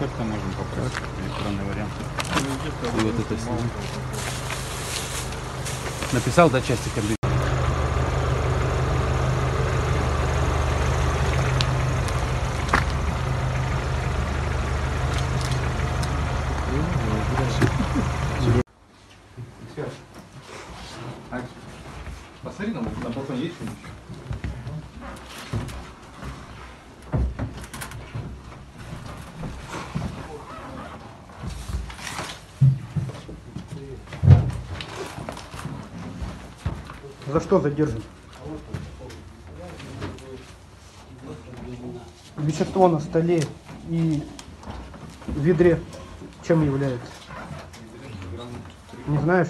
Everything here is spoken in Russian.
Как-то можем попросить электронный вариант. И вот это снимать. Написал, да, части компьютера? Посмотри, на, на балконе есть что-нибудь? За что задержан? Вещество на столе и в ведре чем является? Не знаешь?